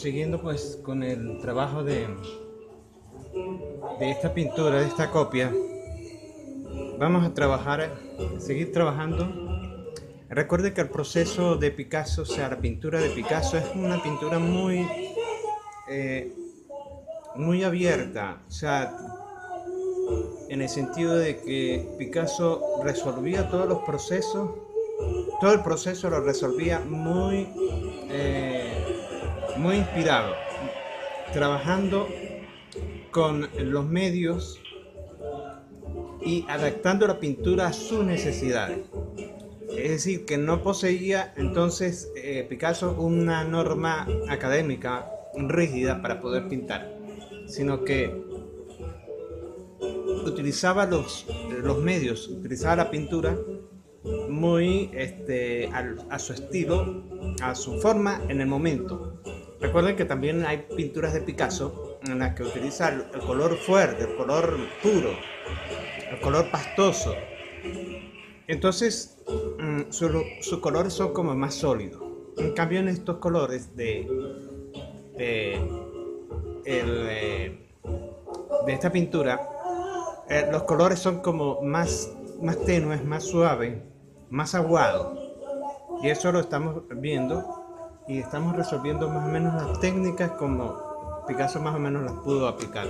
prosiguiendo pues con el trabajo de, de esta pintura, de esta copia, vamos a trabajar, seguir trabajando. Recuerde que el proceso de Picasso, o sea, la pintura de Picasso es una pintura muy, eh, muy abierta, o sea, en el sentido de que Picasso resolvía todos los procesos, todo el proceso lo resolvía muy, eh, muy inspirado, trabajando con los medios y adaptando la pintura a sus necesidades. Es decir, que no poseía entonces eh, Picasso una norma académica rígida para poder pintar, sino que utilizaba los, los medios, utilizaba la pintura muy este, a, su estilo, a su forma en el momento. Recuerden que también hay pinturas de Picasso en las que utiliza el, color fuerte, el color puro, el color pastoso. Entonces, mm, sus colores son como más sólidos. En cambio, en estos colores de, de, eh, esta pintura, eh, los colores son como más, más tenues, más suaves, más aguados. Y eso lo estamos viendo y estamos resolviendo más o menos las técnicas como Picasso más o menos las pudo aplicar.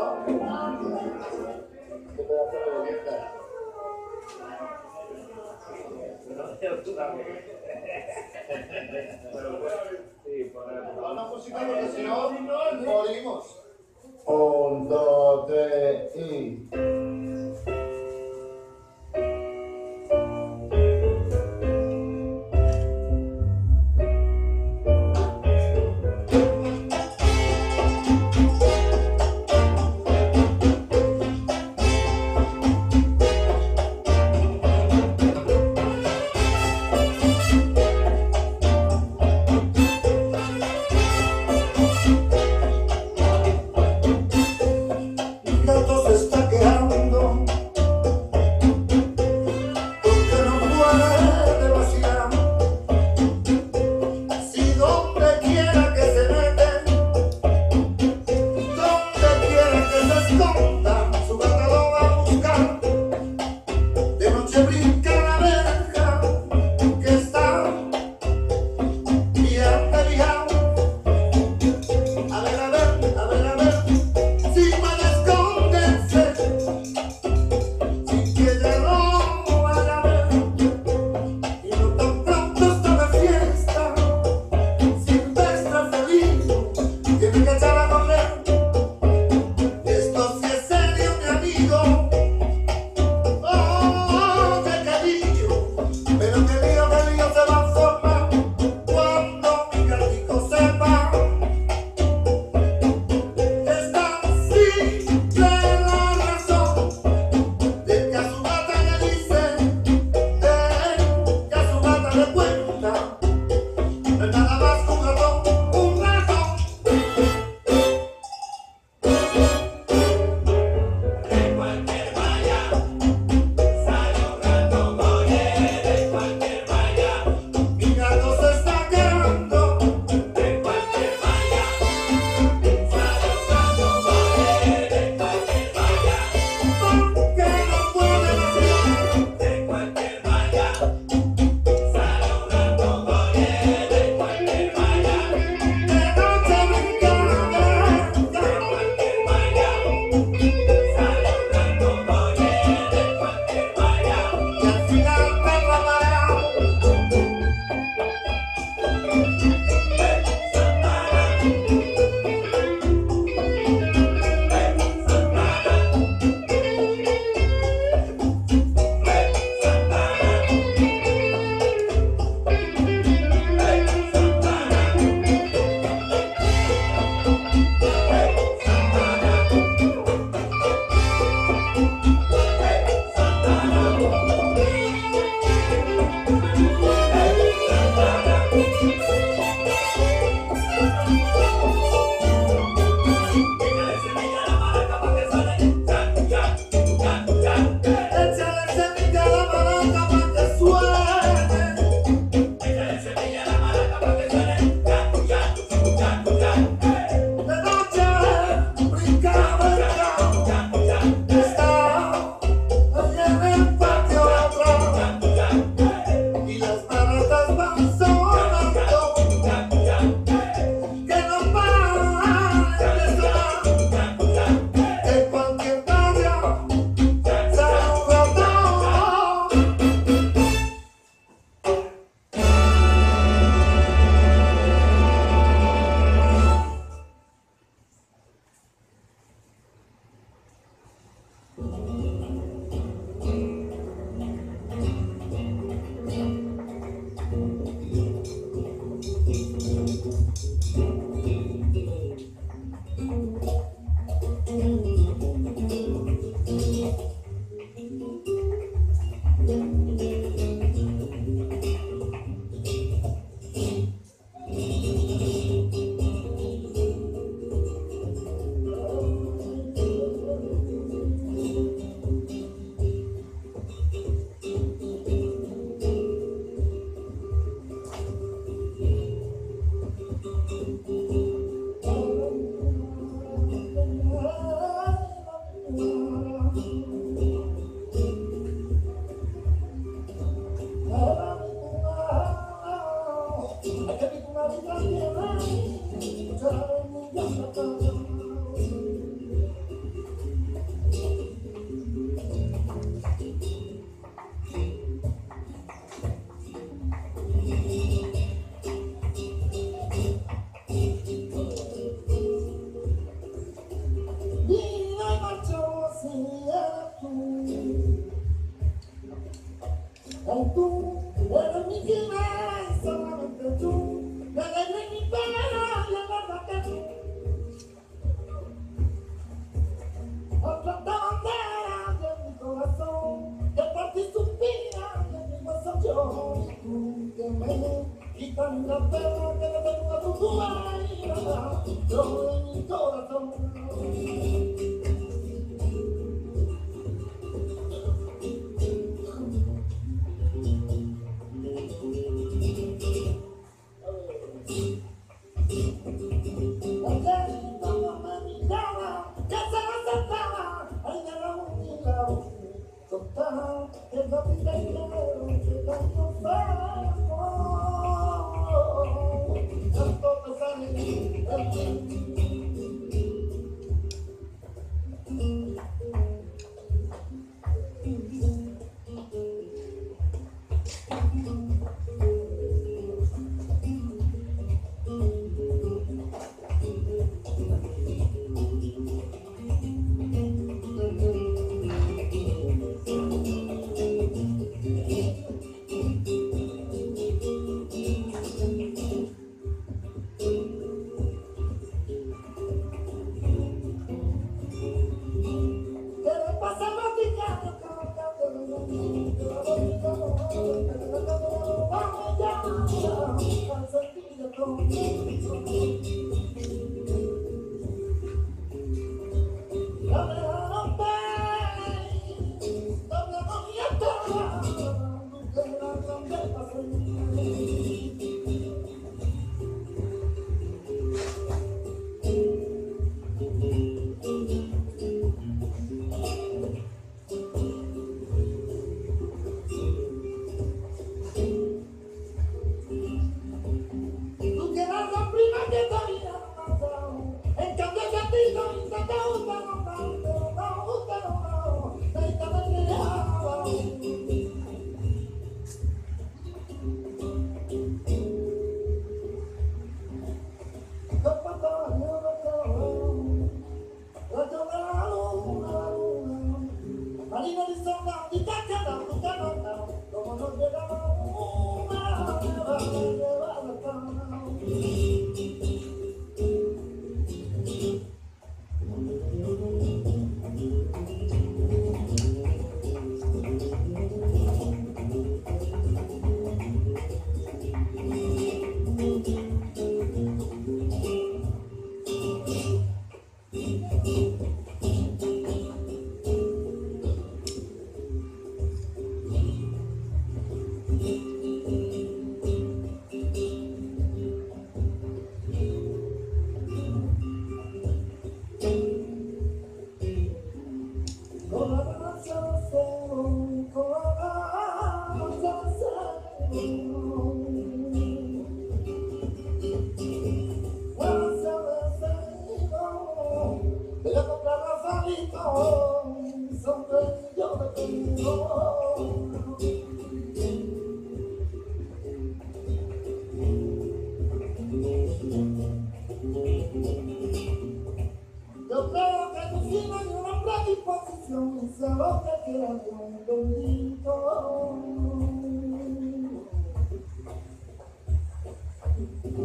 Gato se está quejando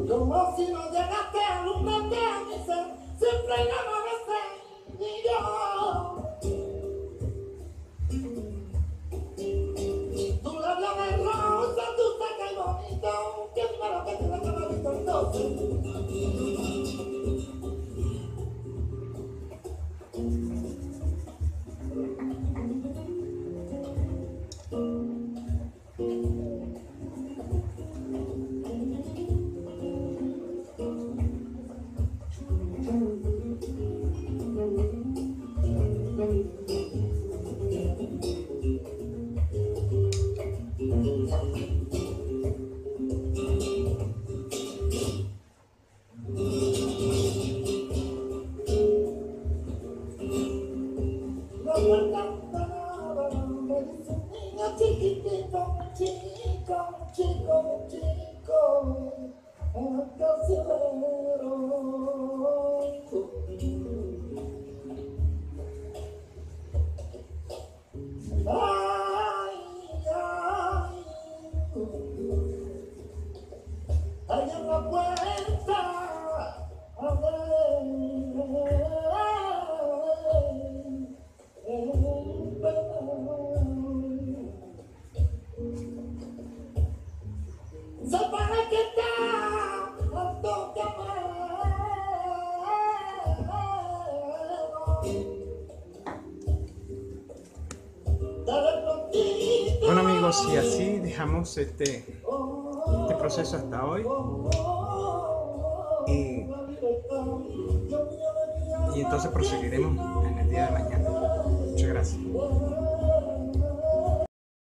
Domo si non de la terre, l'on de terre, mais c'est plein este, este proceso hasta hoy, y entonces proseguiremos en el día de mañana. Muchas gracias.